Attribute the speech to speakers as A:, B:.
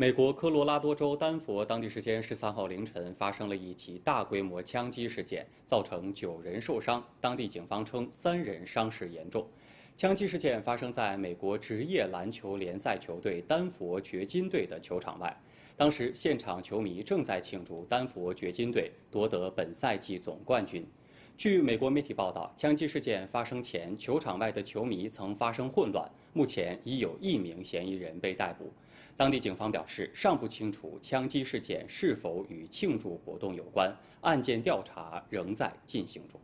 A: 美国科罗拉多州丹佛当地时间十三号凌晨发生了一起大规模枪击事件，造成九人受伤。当地警方称三人伤势严重。枪击事件发生在美国职业篮球联赛球队丹佛掘金队的球场外，当时现场球迷正在庆祝丹佛掘金队夺得本赛季总冠军。据美国媒体报道，枪击事件发生前，球场外的球迷曾发生混乱。目前已有一名嫌疑人被逮捕。当地警方表示，尚不清楚枪击事件是否与庆祝活动有关，案件调查仍在进行中。